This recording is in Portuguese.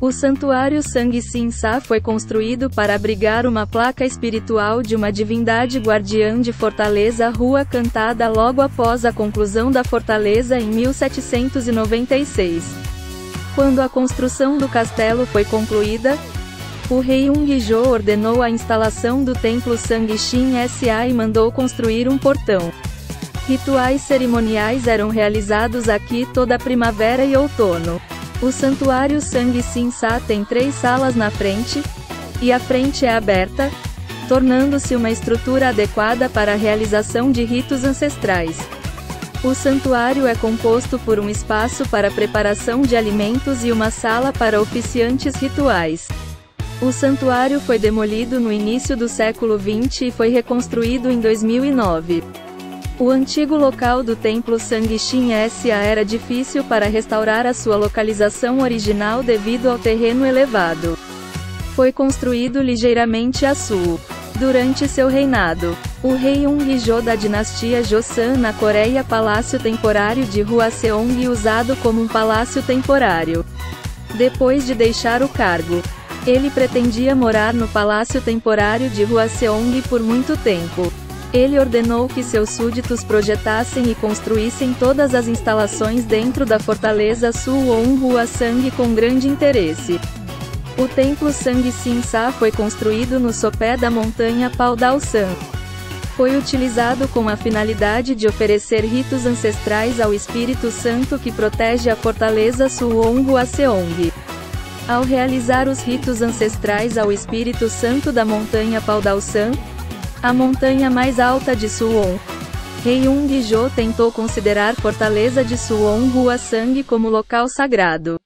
O santuário Sang Sin Sa foi construído para abrigar uma placa espiritual de uma divindade guardiã de Fortaleza Rua Cantada logo após a conclusão da fortaleza em 1796. Quando a construção do castelo foi concluída, o rei Ungjo ordenou a instalação do templo Sangxin Sa e mandou construir um portão. Rituais cerimoniais eram realizados aqui toda primavera e outono. O santuário Sang Sin Sa tem três salas na frente, e a frente é aberta, tornando-se uma estrutura adequada para a realização de ritos ancestrais. O santuário é composto por um espaço para preparação de alimentos e uma sala para oficiantes rituais. O santuário foi demolido no início do século XX e foi reconstruído em 2009. O antigo local do templo Sangxin Sa era difícil para restaurar a sua localização original devido ao terreno elevado. Foi construído ligeiramente a sul. Durante seu reinado, o rei Ungjo da dinastia Joseon na Coreia Palácio Temporário de Hwaseong usado como um palácio temporário. Depois de deixar o cargo, ele pretendia morar no Palácio Temporário de Hwaseong por muito tempo. Ele ordenou que seus súditos projetassem e construíssem todas as instalações dentro da fortaleza Suwon Hwasang com grande interesse. O templo Sang Sin Sa foi construído no sopé da montanha San. Foi utilizado com a finalidade de oferecer ritos ancestrais ao Espírito Santo que protege a fortaleza Suwon Hwaseong. Ao realizar os ritos ancestrais ao Espírito Santo da montanha San, a montanha mais alta de Suwon. Rei Ung-jo tentou considerar Fortaleza de Suwon Hua Sang como local sagrado.